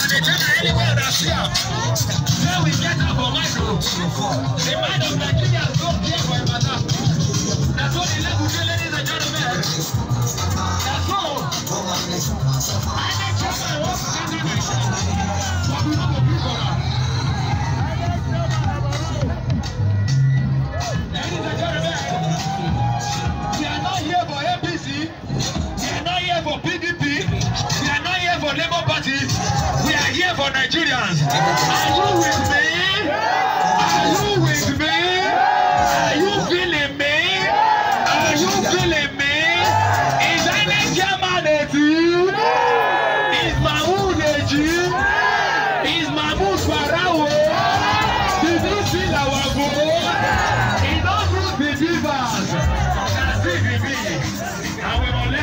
they never anywhere that's here. Then we get up on my road. The man of the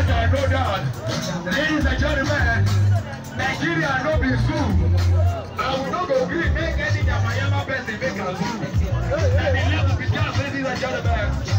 Ladies and gentlemen, Nigeria no be soon. I will not go green make any Yamayama person make. And the level be just, ladies and gentlemen.